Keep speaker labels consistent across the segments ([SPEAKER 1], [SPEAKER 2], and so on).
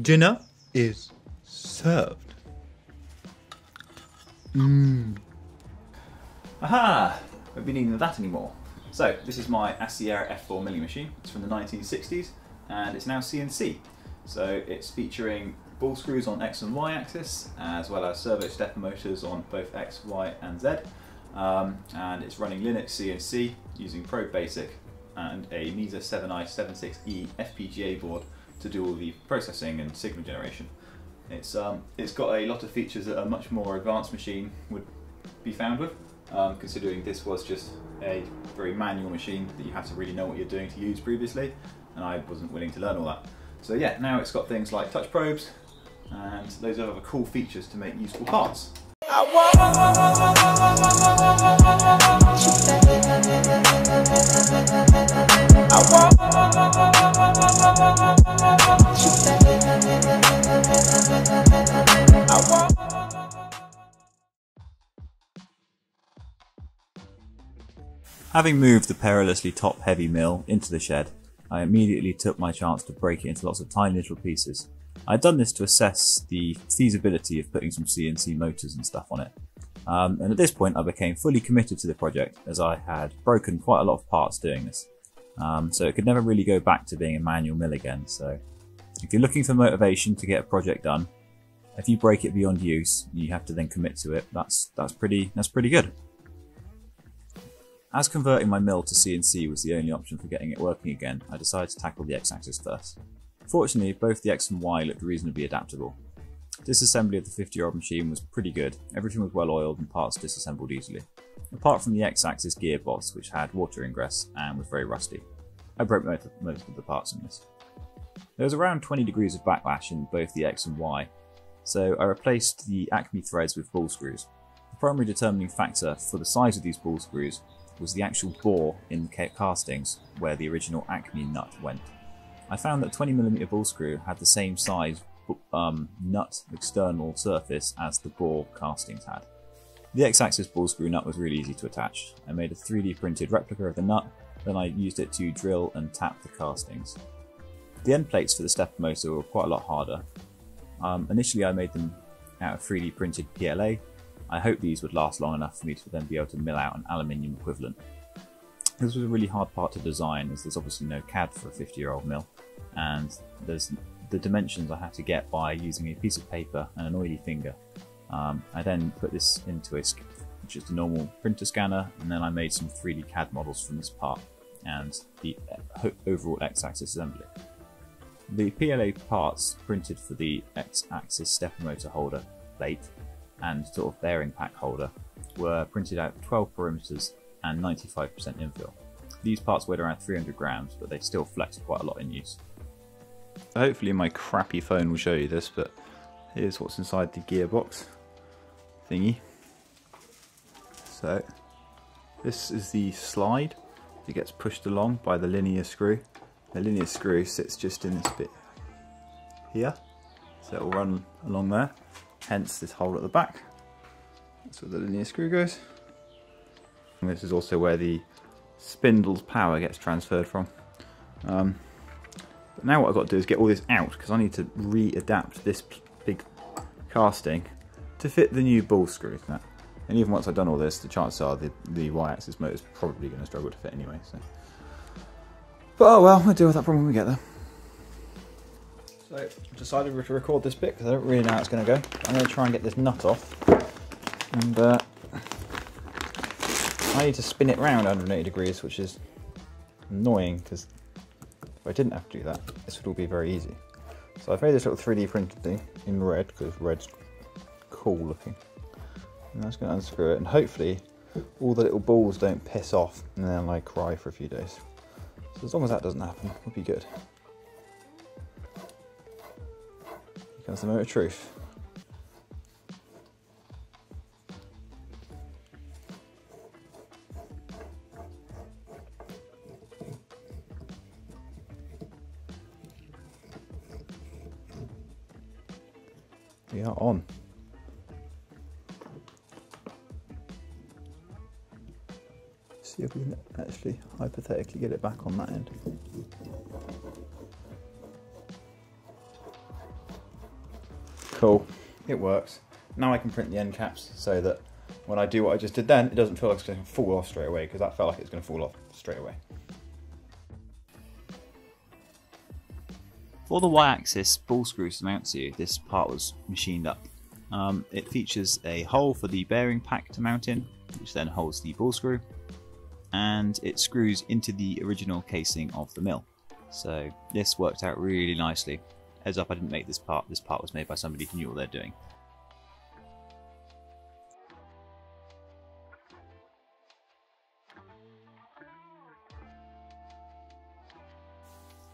[SPEAKER 1] Dinner is served. Mmm.
[SPEAKER 2] Aha! Won't be needing that anymore. So, this is my Aciera F4 milling machine. It's from the 1960s and it's now CNC. So, it's featuring ball screws on X and Y axis as well as servo stepper motors on both X, Y, and Z. Um, and it's running Linux CNC using Probe Basic and a Mesa 7i76E FPGA board to do all the processing and signal generation. It's, um, it's got a lot of features that a much more advanced machine would be found with, um, considering this was just a very manual machine that you had to really know what you're doing to use previously, and I wasn't willing to learn all that. So yeah, now it's got things like touch probes and those are other cool features to make useful parts. Having moved the perilously top-heavy mill into the shed, I immediately took my chance to break it into lots of tiny little pieces. I'd done this to assess the feasibility of putting some CNC motors and stuff on it. Um, and at this point I became fully committed to the project as I had broken quite a lot of parts doing this. Um, so it could never really go back to being a manual mill again. So if you're looking for motivation to get a project done, if you break it beyond use, you have to then commit to it. That's that's pretty that's pretty good. As converting my mill to CNC was the only option for getting it working again, I decided to tackle the x-axis first. Fortunately, both the X and Y looked reasonably adaptable. Disassembly of the 50 year old machine was pretty good, everything was well oiled and parts disassembled easily. Apart from the X-axis gearbox which had water ingress and was very rusty. I broke most of the parts in this. There was around 20 degrees of backlash in both the X and Y, so I replaced the Acme threads with ball screws. The primary determining factor for the size of these ball screws was the actual bore in the castings where the original Acme nut went. I found that 20mm ball screw had the same size um, nut external surface as the bore castings had. The X-axis ball screw nut was really easy to attach. I made a 3D printed replica of the nut, then I used it to drill and tap the castings. The end plates for the stepper motor were quite a lot harder. Um, initially I made them out of 3D printed PLA. I hope these would last long enough for me to then be able to mill out an aluminium equivalent. This was a really hard part to design as there's obviously no CAD for a 50 year old mill and there's the dimensions I had to get by using a piece of paper and an oily finger. Um, I then put this into a just a normal printer scanner and then I made some 3D CAD models from this part and the overall X-axis assembly. The PLA parts printed for the X-axis stepper motor holder plate and sort of bearing pack holder were printed out 12 perimeters and 95% infill. These parts weighed around 300 grams, but they still flexed quite a lot in use. Hopefully my crappy phone will show you this, but here's what's inside the gearbox thingy. So, this is the slide. It gets pushed along by the linear screw. The linear screw sits just in this bit here, so it will run along there, hence this hole at the back. That's where the linear screw goes. And this is also where the spindle's power gets transferred from. Um, but now what I've got to do is get all this out because I need to readapt this big casting to fit the new ball screw. And even once I've done all this, the chances are the, the y-axis motor is probably going to struggle to fit anyway. So. But oh well, we'll deal with that problem when we get there. So I've decided to record this bit because I don't really know how it's going to go. I'm going to try and get this nut off. And uh, I need to spin it round 180 degrees, which is annoying because if I didn't have to do that, this would all be very easy. So I've made this little 3D printed thing in red because red's cool looking. And I'm just going to unscrew it and hopefully all the little balls don't piss off and then I cry for a few days. So as long as that doesn't happen, we'll be good. Here comes the moment of truth. Are on. See if we can actually hypothetically get it back on that end.
[SPEAKER 3] cool. It works. Now I can print the end caps so that when I do what I just did then, it doesn't feel like it's going to fall off straight away because that felt like it's going to fall off straight away.
[SPEAKER 2] For the y-axis ball screw to mount to, this part was machined up. Um, it features a hole for the bearing pack to mount in, which then holds the ball screw, and it screws into the original casing of the mill. So this worked out really nicely. Heads up, I didn't make this part. This part was made by somebody who knew what they're doing.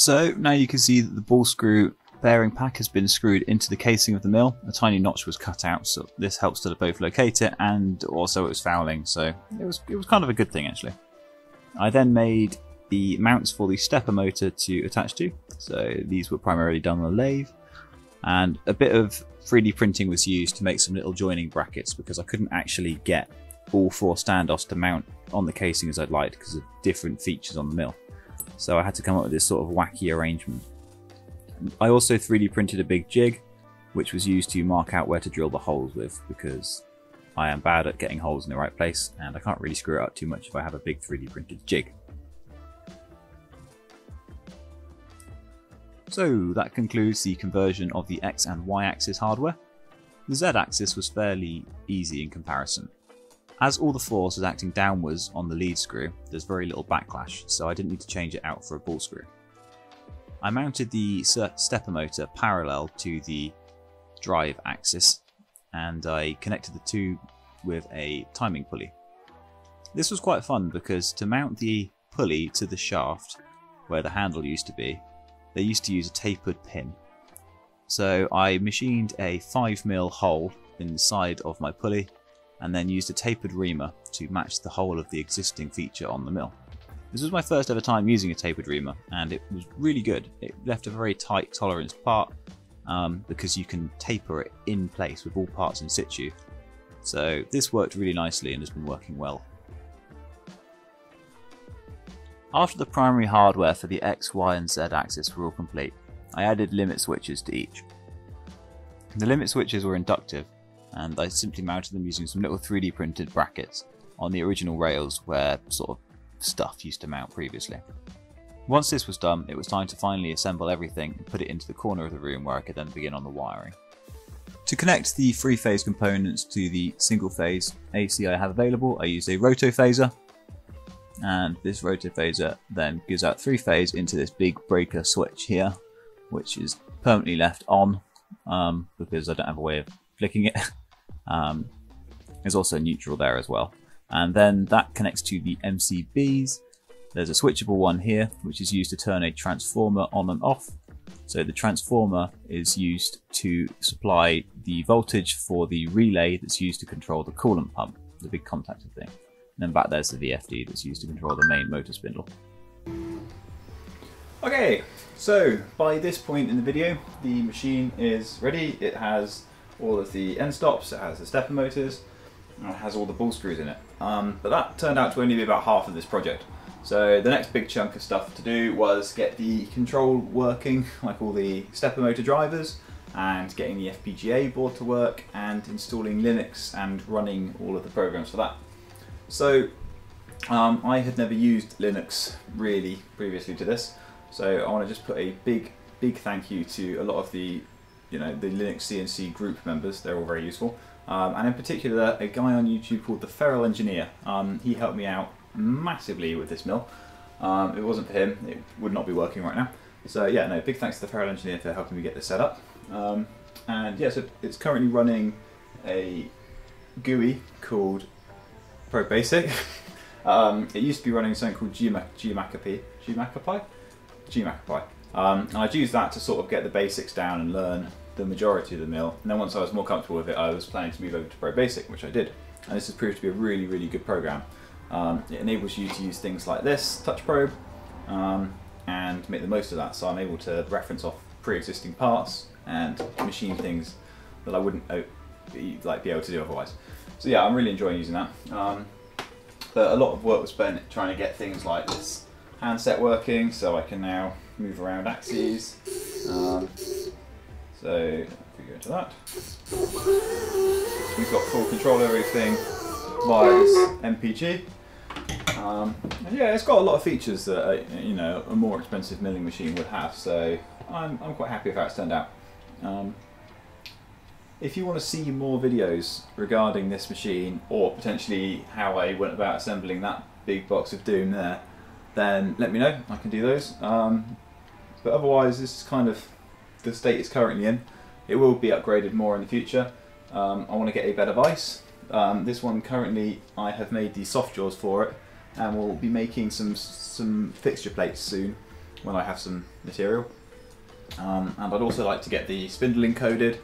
[SPEAKER 2] So now you can see that the ball screw bearing pack has been screwed into the casing of the mill. A tiny notch was cut out, so this helps to both locate it and also it was fouling, so it was it was kind of a good thing actually. I then made the mounts for the stepper motor to attach to. So these were primarily done on a lathe, and a bit of 3D printing was used to make some little joining brackets because I couldn't actually get all four standoffs to mount on the casing as I'd liked because of different features on the mill. So I had to come up with this sort of wacky arrangement. I also 3D printed a big jig, which was used to mark out where to drill the holes with because I am bad at getting holes in the right place and I can't really screw it up too much if I have a big 3D printed jig. So that concludes the conversion of the X and Y axis hardware. The Z axis was fairly easy in comparison. As all the force is acting downwards on the lead screw, there's very little backlash, so I didn't need to change it out for a ball screw. I mounted the stepper motor parallel to the drive axis, and I connected the two with a timing pulley. This was quite fun because to mount the pulley to the shaft, where the handle used to be, they used to use a tapered pin. So I machined a 5mm hole in the side of my pulley and then used a tapered reamer to match the hole of the existing feature on the mill. This was my first ever time using a tapered reamer and it was really good. It left a very tight tolerance part um, because you can taper it in place with all parts in situ. So this worked really nicely and has been working well. After the primary hardware for the X, Y and Z axis were all complete, I added limit switches to each. The limit switches were inductive, and I simply mounted them using some little 3D printed brackets on the original rails where sort of stuff used to mount previously. Once this was done, it was time to finally assemble everything and put it into the corner of the room where I could then begin on the wiring. To connect the three phase components to the single phase AC I have available, I used a rotophaser and this rotophaser then gives out three phase into this big breaker switch here which is permanently left on um, because I don't have a way of flicking it. um, also neutral there as well and then that connects to the MCBs there's a switchable one here which is used to turn a transformer on and off so the transformer is used to supply the voltage for the relay that's used to control the coolant pump the big contactor thing And then back there's the VFD that's used to control the main motor spindle. Okay, so by this point in the video, the machine is ready. It has all of the end stops, it has the stepper motors, and it has all the ball screws in it. Um, but that turned out to only be about half of this project. So the next big chunk of stuff to do was get the control working, like all the stepper motor drivers, and getting the FPGA board to work, and installing Linux and running all of the programs for that. So um, I had never used Linux really previously to this, so I want to just put a big, big thank you to a lot of the, you know, the Linux CNC group members. They're all very useful, um, and in particular a guy on YouTube called the Feral Engineer. Um, he helped me out massively with this mill. Um, it wasn't for him, it would not be working right now. So yeah, no, big thanks to the Feral Engineer for helping me get this set up. Um, and yeah, so it's currently running a GUI called Probe Basic. um, it used to be running something called Gmoccapy. Gmoccapy? Gmoccapy. Um, and I'd use that to sort of get the basics down and learn the majority of the mill. And then once I was more comfortable with it, I was planning to move over to Probe Basic, which I did. And this has proved to be a really, really good program. Um, it enables you to use things like this, Touch Probe, um, and make the most of that. So I'm able to reference off pre-existing parts and machine things that I wouldn't uh, be, like be able to do otherwise. So yeah, I'm really enjoying using that. Um, but a lot of work was spent trying to get things like this handset working, so I can now move around axes. Um,
[SPEAKER 3] So if we go into that, we've got full control of everything via this MPG. Um, and yeah, it's got a lot of features that uh, you know a more expensive milling machine would have. So I'm, I'm quite happy with how it's turned out. Um, if you want to see more videos regarding this machine or potentially how I went about assembling that big box of Doom there, then let me know. I can do those. Um, but otherwise, this is kind of the state it's currently in. It will be upgraded more in the future. Um, I want to get a of ice. Um, this one currently, I have made the soft jaws for it, and we'll be making some some fixture plates soon when I have some material. Um, and I'd also like to get the spindle encoded,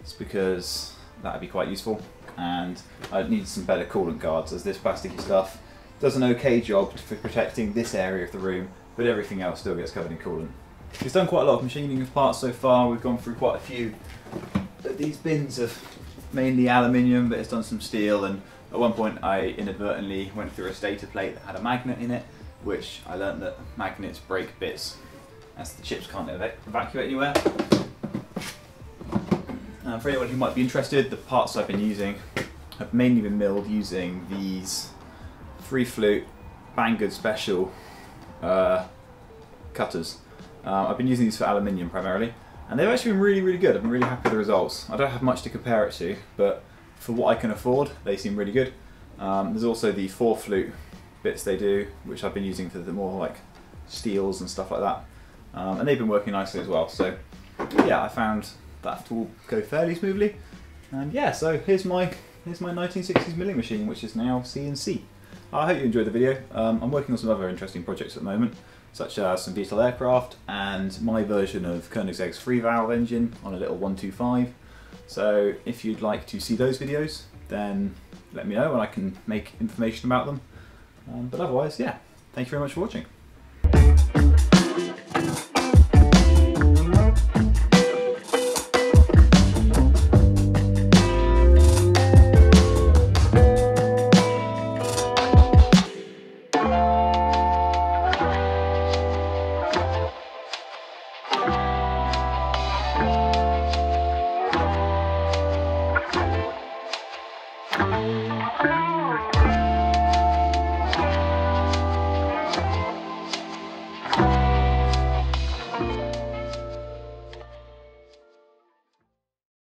[SPEAKER 3] it's because that would be quite useful. And I need some better coolant guards, as this plasticky stuff does an okay job for protecting this area of the room, but everything else still gets covered in coolant. We've done quite a lot of machining of parts so far. We've gone through quite a few. These bins of mainly aluminium, but it's done some steel. And at one point, I inadvertently went through a stator plate that had a magnet in it, which I learned that magnets break bits as the chips can't ev- evacuate anywhere. Uh, for anyone who might be interested, the parts I've been using have mainly been milled using these Free Flute Banggood Special uh, cutters. Um, I've been using these for aluminium primarily, and they've actually been really, really good. I've been really happy with the results. I don't have much to compare it to, but for what I can afford, they seem really good. Um, there's also the four flute bits they do, which I've been using for the more like steels and stuff like that, um, and they've been working nicely as well. So yeah, I found that will go fairly smoothly. And yeah, so here's my here's my 1960s milling machine, which is now CNC. I hope you enjoyed the video. Um, I'm working on some other interesting projects at the moment, such as some Beetle aircraft and my version of Koenigsegg's free valve engine on a little 125. So if you'd like to see those videos, then let me know and I can make information about them. Um, but otherwise, yeah, thank you very much for watching.